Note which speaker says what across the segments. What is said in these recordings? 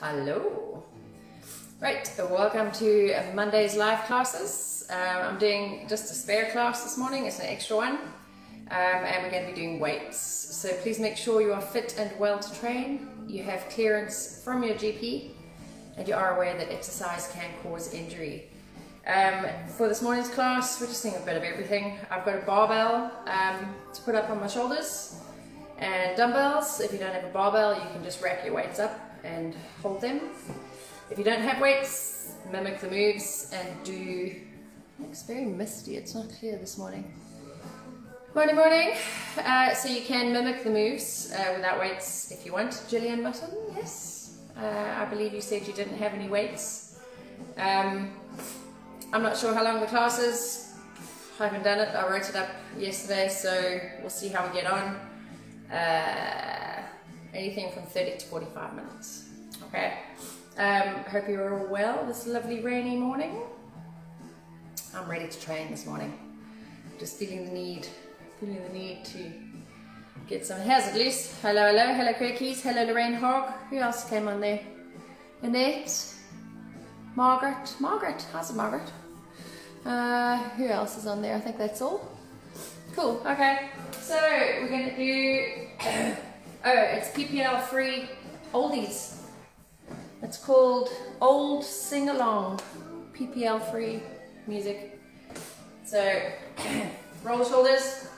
Speaker 1: Hello. Right, welcome to Monday's live classes. Um, I'm doing just a spare class this morning, it's an extra one. Um, and we're going to be doing weights. So please make sure you are fit and well to train. You have clearance from your GP and you are aware that exercise can cause injury. Um, for this morning's class, we're just doing a bit of everything. I've got a barbell um, to put up on my shoulders and dumbbells. If you don't have a barbell, you can just rack your weights up and hold them. If you don't have weights, mimic the moves and do, it's very misty, it's not clear this morning. Morning, morning. Uh, so you can mimic the moves uh, without weights if you want. Gillian Mutton, yes. Uh, I believe you said you didn't have any weights. Um, I'm not sure how long the class is. I haven't done it. I wrote it up yesterday, so we'll see how we get on. Uh, anything from 30 to 45 minutes. Okay. Um, hope you're all well this lovely rainy morning. I'm ready to train this morning. Just feeling the need, feeling the need to get some hairs least. Hello, hello, hello Quirkies, hello Lorraine Hogg. Who else came on there? Annette, Margaret, Margaret, how's it Margaret? Uh, who else is on there? I think that's all. Cool, okay. So we're gonna do, oh, it's PPL free oldies. It's called Old Sing Along, PPL free music. So roll the shoulders.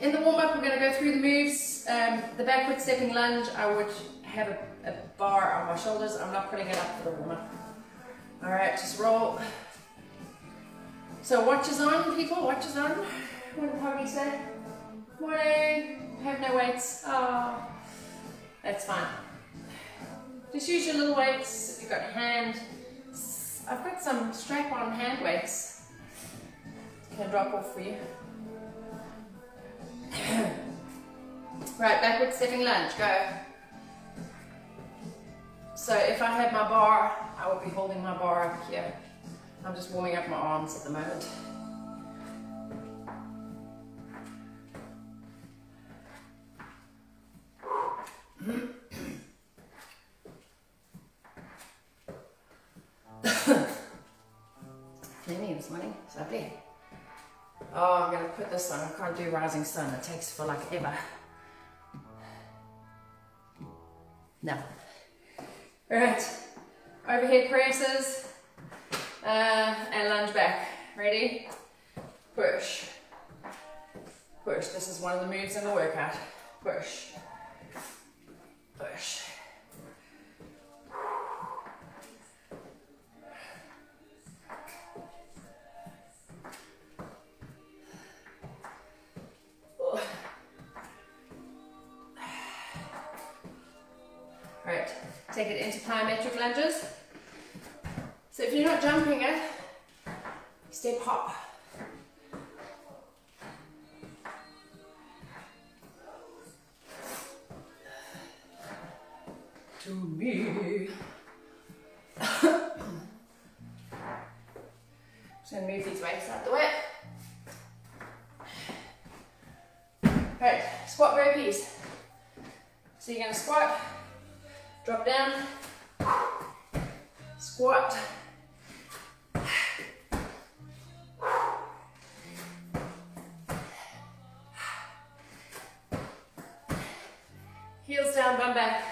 Speaker 1: In the warm up, we're gonna go through the moves. Um, the backward stepping lunge, I would have a, a bar on my shoulders. I'm not putting it up for the warm up. All right, just roll. So watch is on, people, watch is on. What did Hoggy say? Morning, have no weights. Oh, that's fine. Just use your little weights. If you've got hand, I've got some strap-on hand weights. Can drop off for you. right, backward stepping lunge, go. So if I had my bar, I would be holding my bar up here. I'm just warming up my arms at the moment. Cleaning this morning, it's lovely. Oh, I'm gonna put this on. I can't do rising sun. It takes for like ever. No. All right. Overhead presses uh, and lunge back. Ready? Push. Push. This is one of the moves in the workout. Push. Squat, heels down, bum back.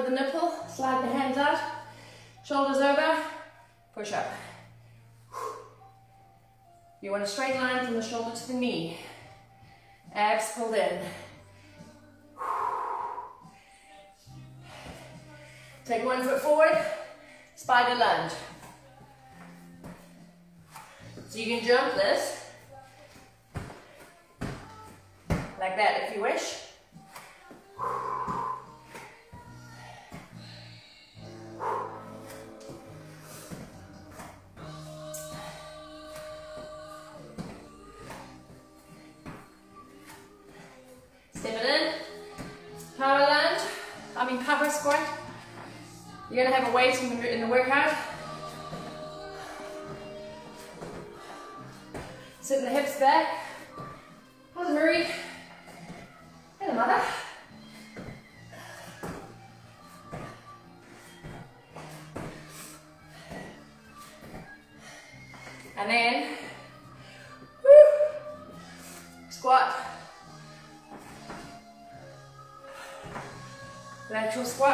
Speaker 1: With the nipple, slide the hands out, shoulders over, push up. You want a straight line from the shoulder to the knee. Abs pulled in. Take one foot forward, spider lunge. So you can jump this, like that if you wish. Squat. You're gonna have a weight in the, in the workout. Sitting the hips back. How's Marie? Hello, mother. And then, woo, squat. Lateral squat.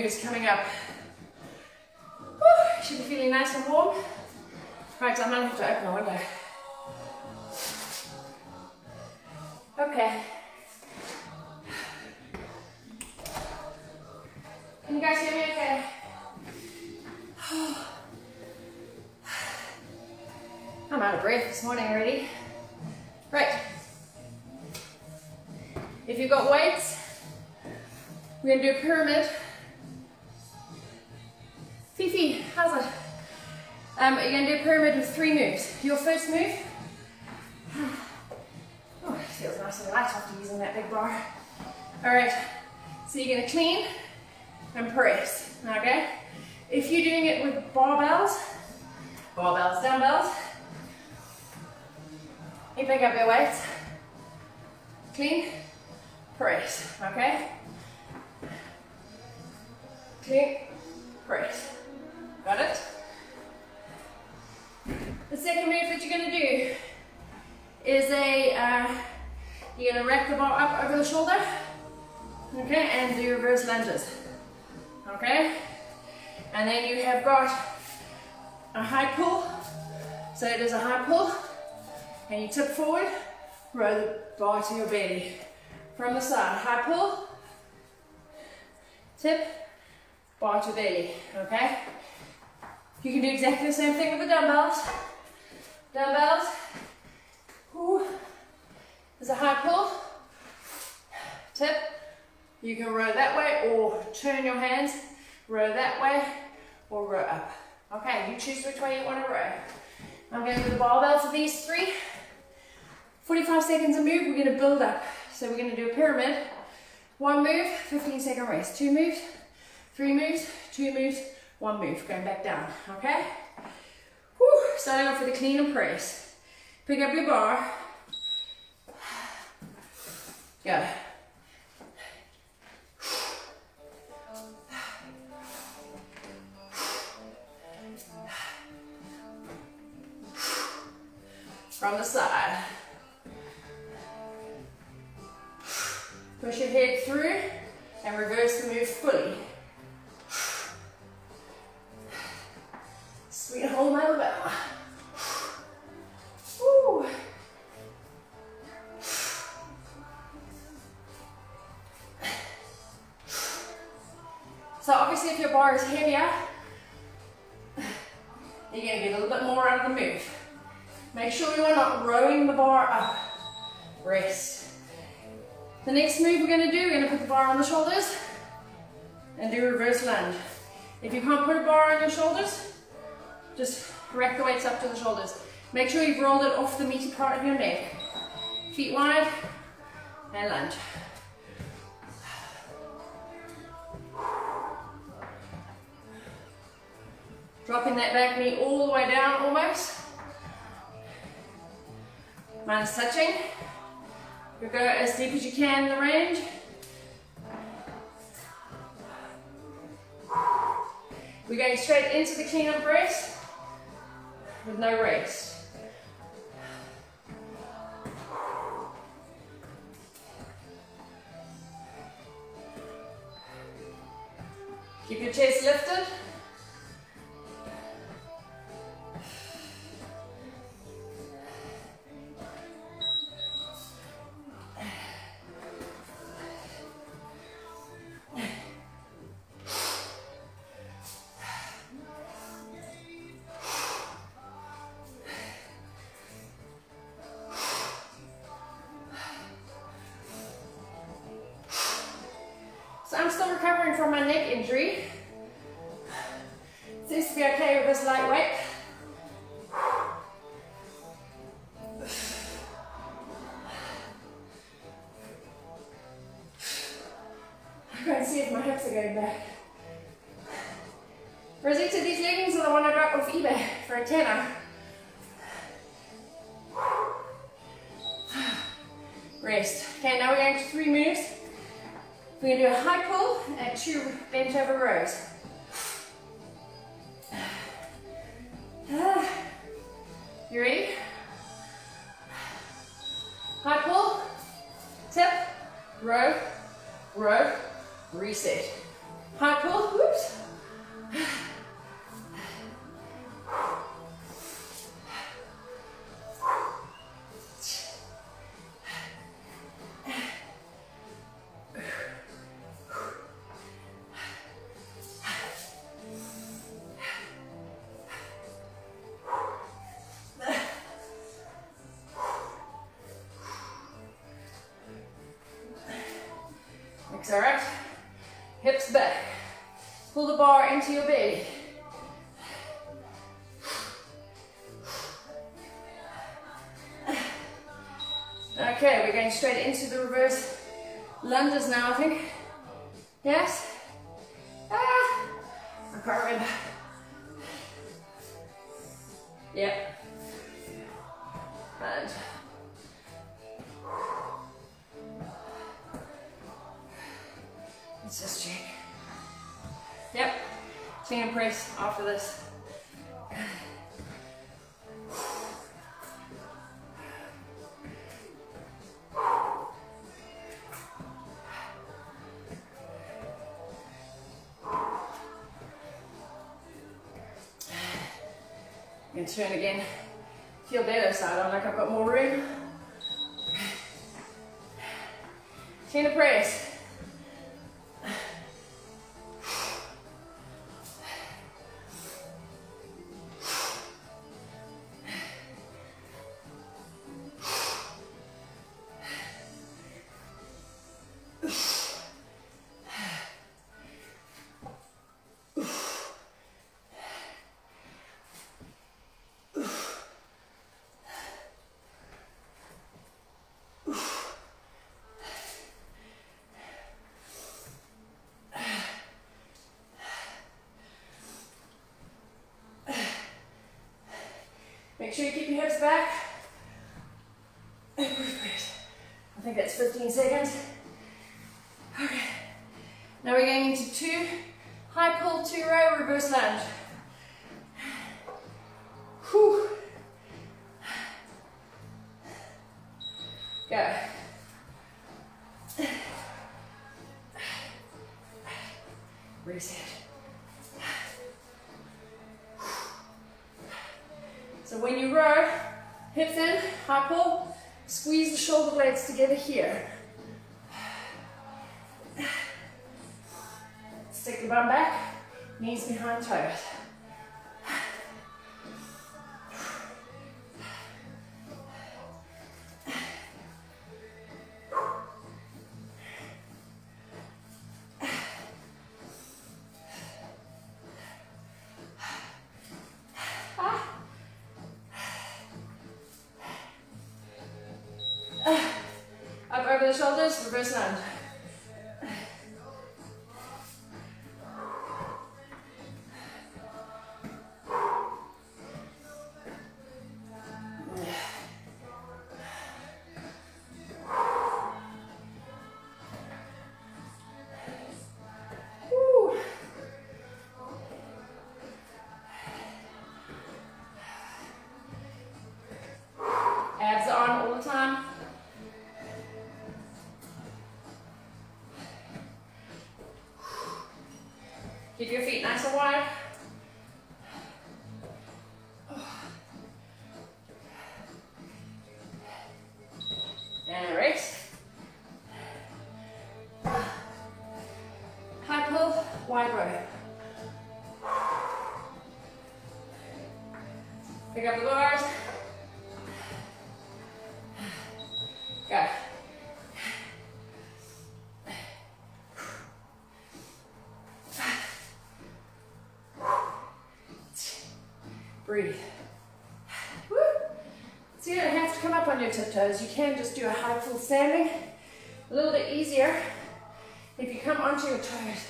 Speaker 1: Move is coming up. Whew, should be feeling nice and warm. Right, I might have to open the window. Okay. Can you guys hear me okay? I'm out of breath this morning already. Right. If you've got weights, we're gonna do a pyramid. Um, you're gonna do a pyramid with three moves. Your first move. Oh, it feels nice and light after using that big bar. All right, so you're gonna clean and press, okay? If you're doing it with barbells, barbells, dumbbells, you pick up your weights, clean, press, okay? Clean, press. Got it? The second move that you're gonna do is a, uh, you're gonna rack the bar up over the shoulder, okay, and do reverse lunges, okay? And then you have got a high pull, so it is a high pull, and you tip forward, row the bar to your belly. From the side, high pull, tip, bar to belly, okay? You can do exactly the same thing with the dumbbells. Dumbbells, Ooh. There's a high pull, tip. You can row that way or turn your hands, row that way or row up. Okay, you choose which way you want to row. I'm going to do the barbells of these three. 45 seconds a move, we're going to build up. So we're going to do a pyramid. One move, 15 second rest. Two moves, three moves, two moves, one move. Going back down, okay? Starting off with a clean and press. Pick up your bar. Go. From the side. Push your head through and reverse the move fully. Make sure you've rolled it off the meaty part of your neck. Feet wide and lunge. Dropping that back knee all the way down almost. Mine's touching. You go as deep as you can in the range. We're going straight into the clean and press with no rest. Keep your chest lifted. Are going back. Rosita, these leggings are the one I got off eBay for a tenner. Rest. Okay, now we're going to three moves. We're going to do a high pull and two bent over rows. You ready? High pull, tip, row, row, reset. High pull, whoops. And turn again. Feel better side on like I've got more room. Chin to press. Make sure you keep your hips back. And breathe. I think that's 15 seconds. Okay. Now we're going into two high pull, two row, reverse lunge. Whew. Go. Reset. So when you row, hips in, high pull, squeeze the shoulder blades together here. Stick the bum back, knees behind toes. Keep your feet nice and wide. To come up on your tiptoes. You can just do a high pull standing. A little bit easier if you come onto your toes.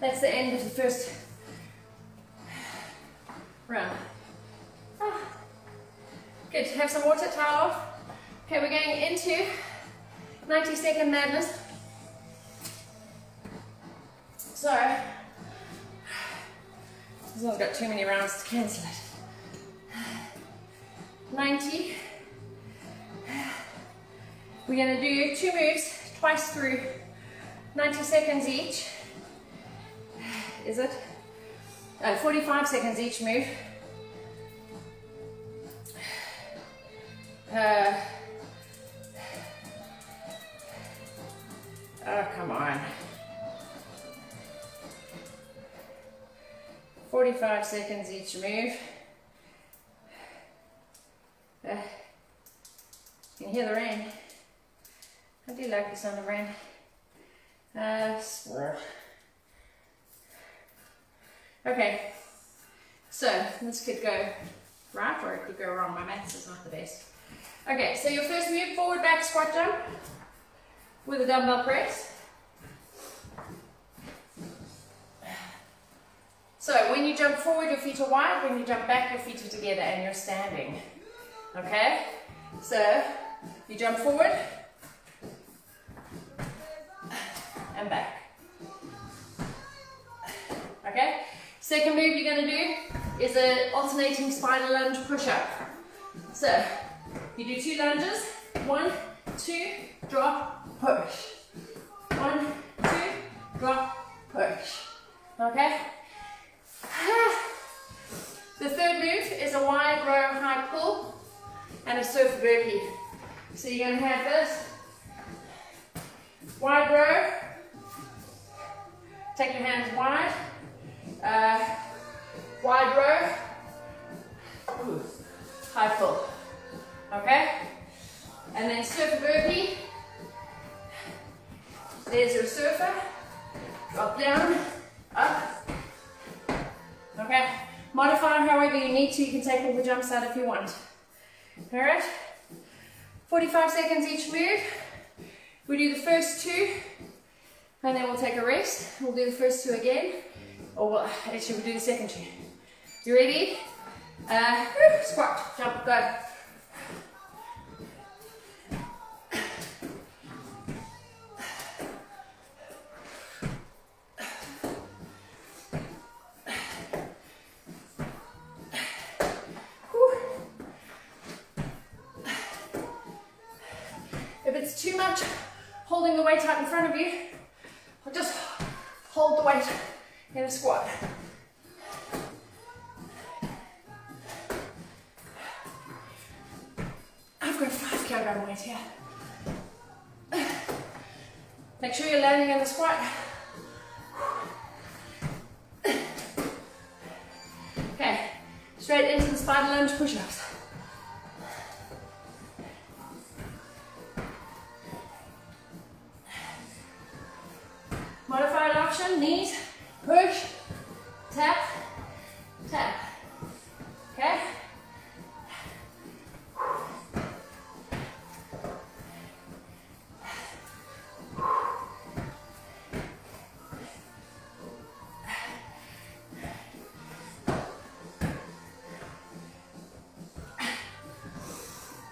Speaker 1: That's the end of the first round. Ah. Good. Have some water, towel off. Okay, we're going into 90 second madness. So, this one's got too many rounds to cancel it. 90. We're going to do two moves twice through 90 seconds each. Is it? Uh, 45 seconds each move. Uh, oh, come on. 45 seconds each move. Uh, you can hear the rain. I do like the sound of rain. Uh, okay, so this could go right or it could go wrong. My maths is not the best. Okay, so your first move, forward back squat jump with a dumbbell press. So when you jump forward, your feet are wide. When you jump back, your feet are together and you're standing. Okay? So you jump forward and back. Second move you're going to do is an alternating spider lunge push-up. So you do two lunges. One, two, drop, push. One, two, drop, push. Okay? The third move is a wide row high pull and a surf burpee. So you're going to have this. Wide row. Take your hands wide. Uh, wide row. Ooh. High pull. Okay? And then surf burpee. There's your surfer. Drop down, up. Okay? Modify however you need to. You can take all the jumps out if you want. Alright? 45 seconds each move. We do the first two, and then we'll take a rest. We'll do the first two again, or we'll, actually we'll do the second two. You ready? Uh, squat, jump, go.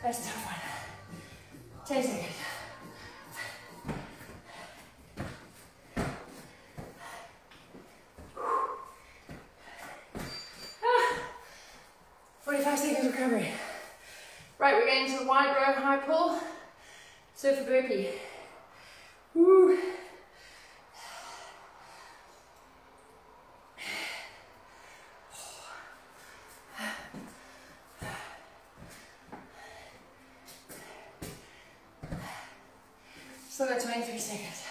Speaker 1: A tough one. 10 seconds. Ah. 45 seconds recovery. Right, we're going to the wide row high pull. Surfer burpee. Woo. Still got 23 seconds.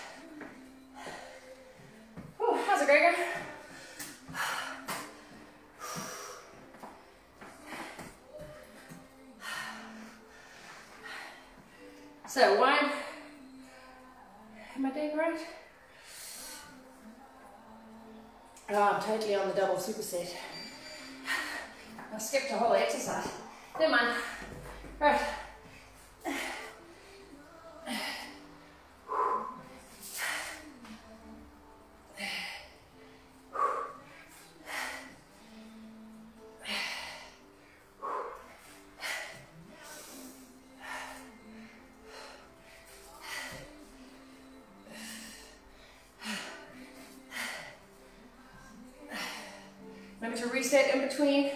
Speaker 1: Whew, how's it, Gregor? So one, am I doing right? Oh, I'm totally on the double superset. I skipped a whole exercise. Never mind. To reset in between.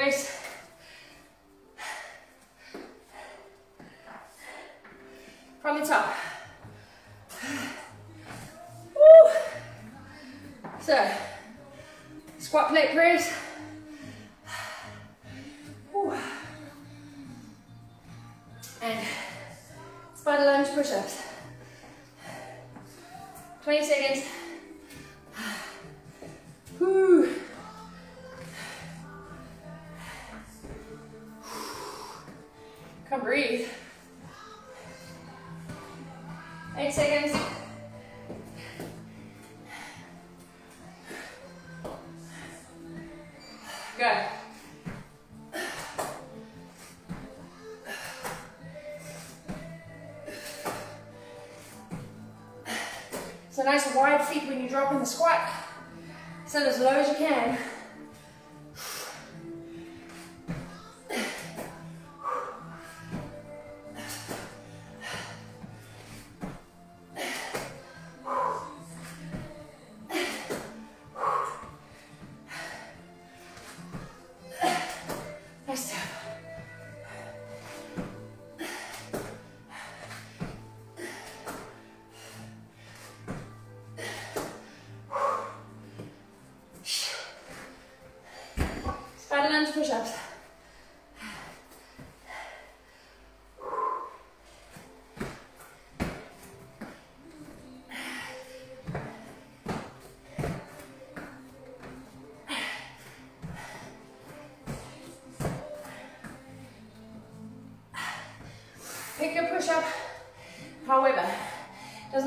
Speaker 1: Grace. So nice wide feet when you drop in the squat. Sit as low as you can.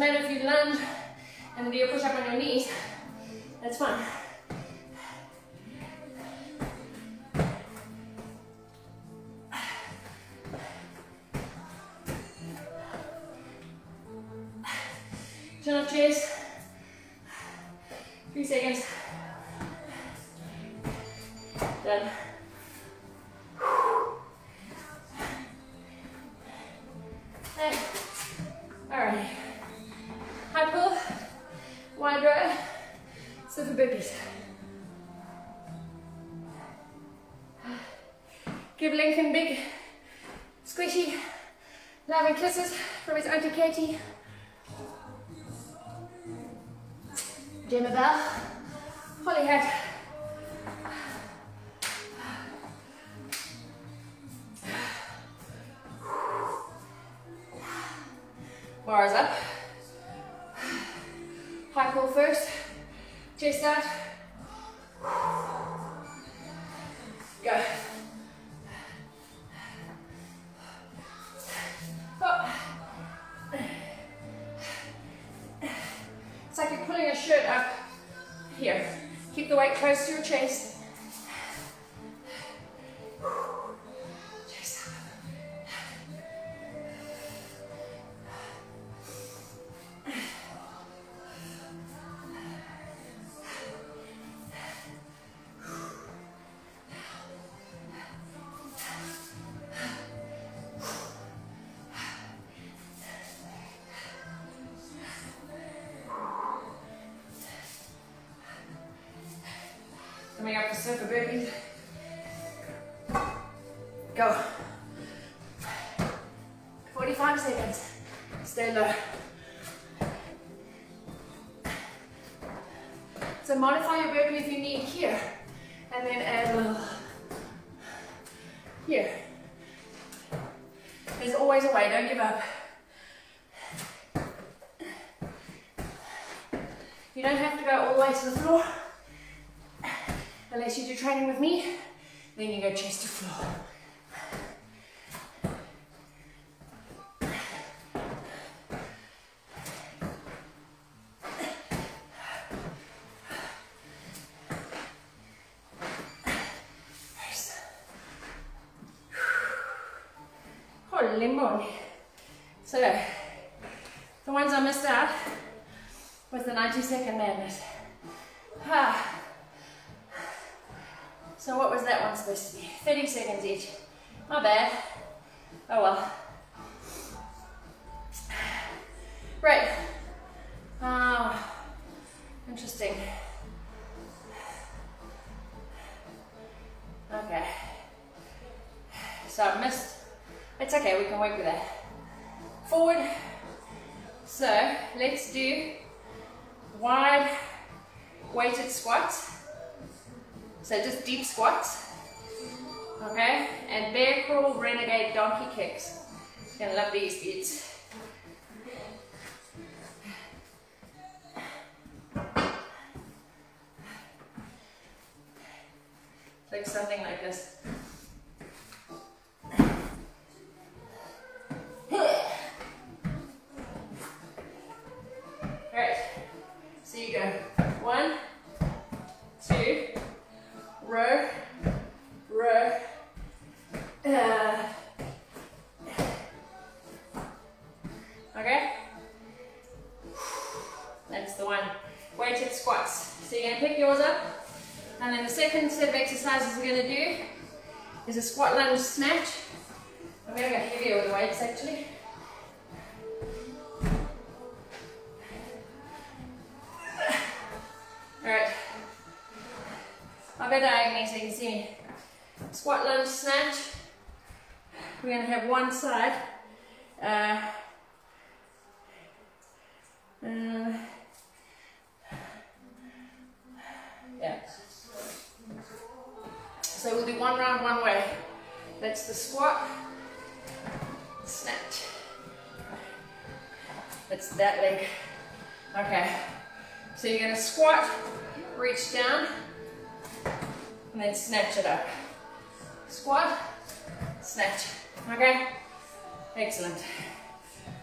Speaker 1: Matter if you lunge and do your push-up on your knees. That's fine. Give Lincoln big, squishy, loving kisses from his auntie Katie. Gemma Bell, Holly. Bars up. High pull first. Chest out. Go. shirt up. Here. Keep the weight close to your chest. 45 seconds. Stay low. So modify your burpee if you need here. And then add a little here. There's always a way, don't give up. You don't have to go all the way to the floor. Unless you do training with me, then you go chest to floor. Holy moly. So, the ones I missed out was the 90 second madness. Ah. So what was that one supposed to be? 30 seconds each. My bad. Oh well. Right. Ah, interesting. Okay. So I missed. It's okay, we can work with that. Forward. So let's do wide weighted squats. So just deep squats. Okay? And bear crawl, renegade, donkey kicks. Gonna love these beats. Like something like this. Squats. So you're gonna pick yours up, and then the second set of exercises we're gonna do is a squat lunge snatch. I'm gonna go heavier with the weights actually. Alright. I'll go diagonally so you can see me. Squat lunge snatch. We're going to have one side. Uh, uh, yeah. So we'll do one round one way. That's the squat, snatch. That's that leg. Okay. So you're to squat, reach down, and then snatch it up. Squat, snatch. Okay? Excellent.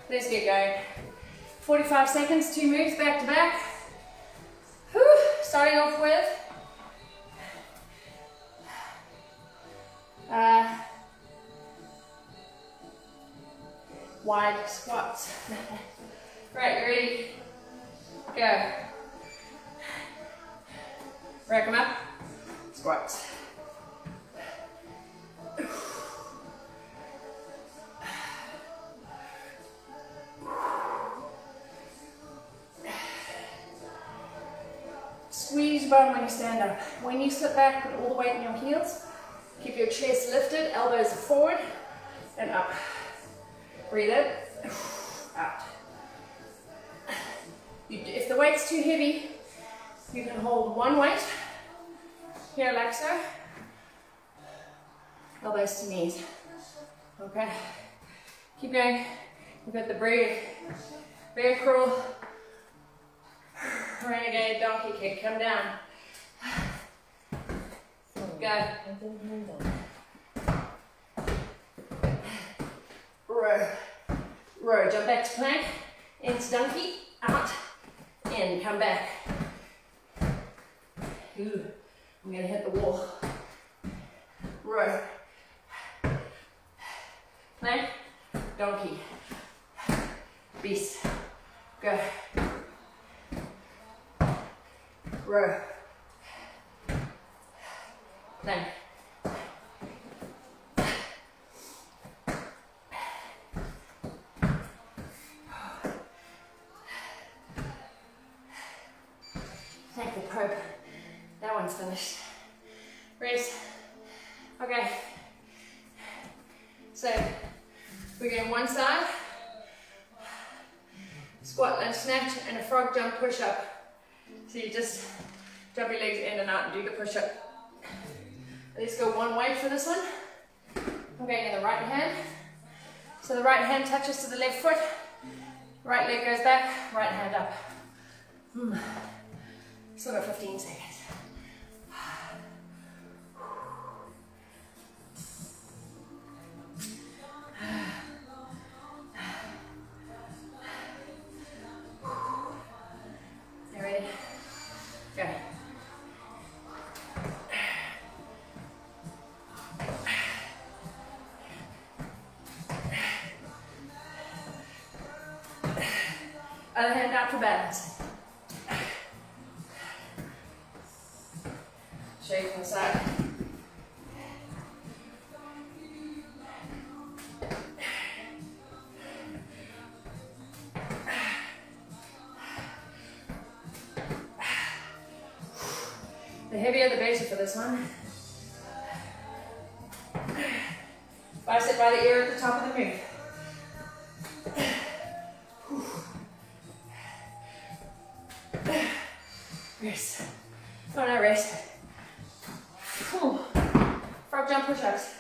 Speaker 1: Let's get going. 45 seconds, two moves back to back. Whew. Starting off with uh, wide squats. right, ready? Go. Rack them up. Squats. Squeeze your bum when you stand up. When you sit back, put all the weight in your heels. Keep your chest lifted, elbows forward and up. Breathe in, out. You, if the weight's too heavy, you can hold one weight here like so. Elbows to knees. Okay. Keep going. We've got the bear, bear crawl, renegade donkey kick. Come down. Go. Row. Row. Jump back to plank. Into donkey. Out. In. Come back. Ooh. I'm gonna hit the wall. Row. Plank, donkey, beast. Go. Plank. Thank the Pope. That one's finished. Raise. Okay. So we're going one side, squat, lunge, snatch, and a frog jump push up. So you just jump your legs in and out and do the push up. Let's go one way for this one. Okay, in the right hand. So the right hand touches to the left foot, right leg goes back, right hand up. Hmm. Still got 15 seconds. This one. Bicep by the ear at the top of the move. Rest. Oh no, rest. Frog jump push-ups.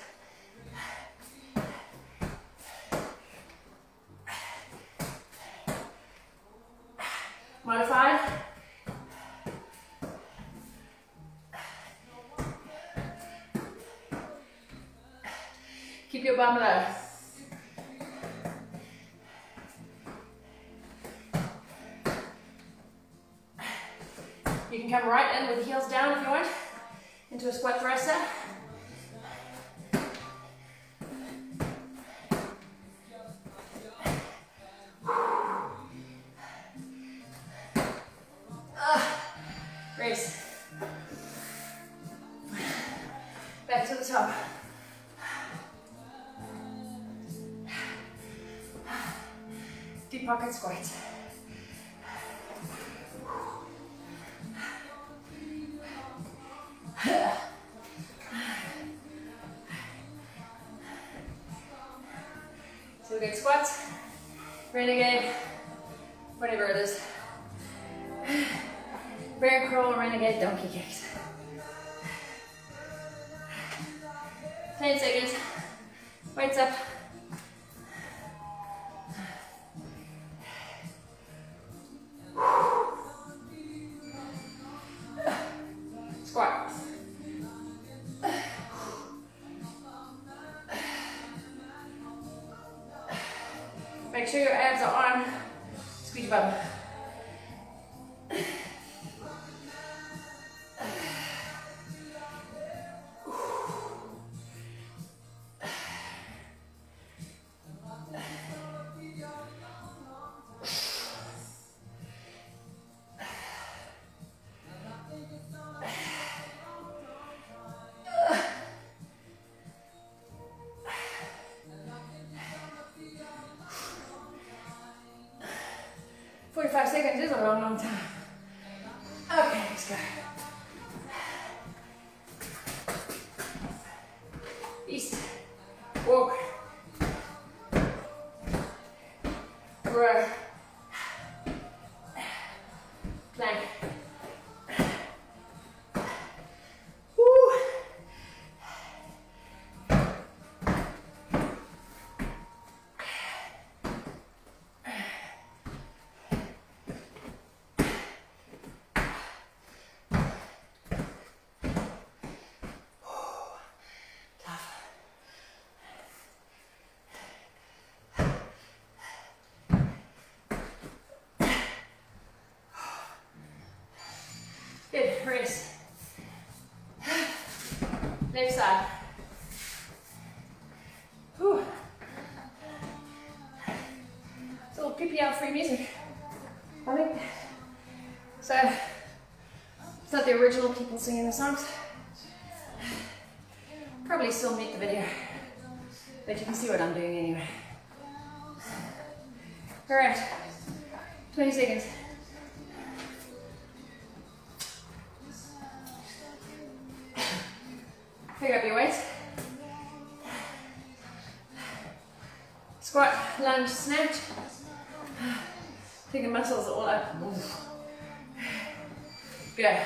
Speaker 1: Top. Uh, Deep pocket squats. So get squats, renegade, whatever it is. Bear crawl, renegade, donkey kicks. 10 seconds. Weights up. Is a long, long time. Rest. Left side. Whew. It's all PPL free music. I think. So, it's not the original people singing the songs. Probably still meet the video. But you can see what I'm doing anyway. Alright, 20 seconds. Good.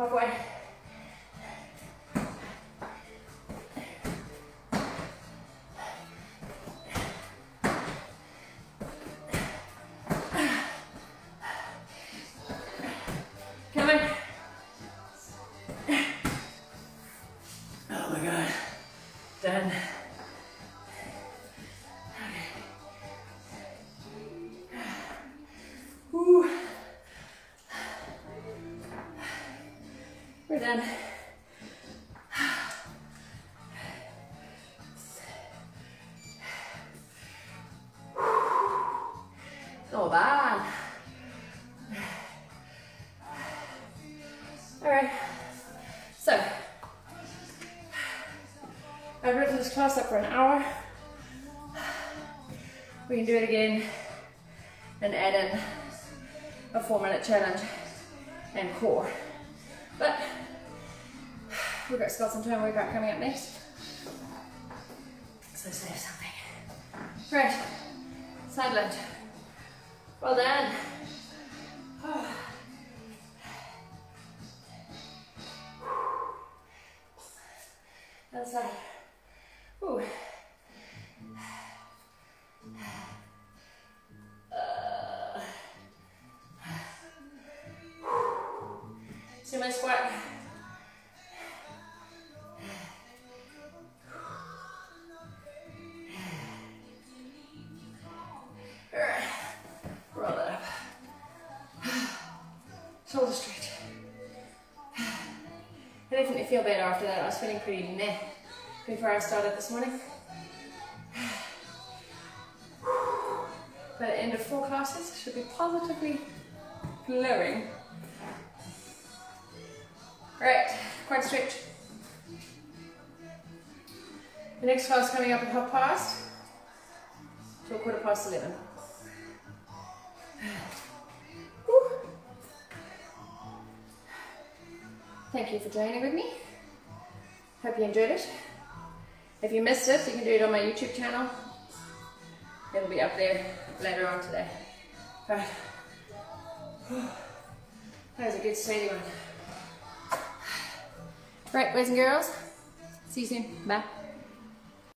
Speaker 1: Halfway. Come Not bad. All right. So, I've written this class up for an hour. We can do it again and add in a four minute challenge and core. We've got squats and turn workout coming up next. So save something. Right, side lunge. Well done. Other side. Ooh. Uh. Sumo squat. Feel better after that. I was feeling pretty meh before I started this morning. By the end of four classes, should be positively glowing. Right, quite stretch. The next class coming up at half past till quarter past 11. Thank you for joining with me. Hope you enjoyed it. If you missed it, you can do it on my YouTube channel. It'll be up there later on today. Right. That was a good steady one. Right, boys and girls. See you soon. Bye.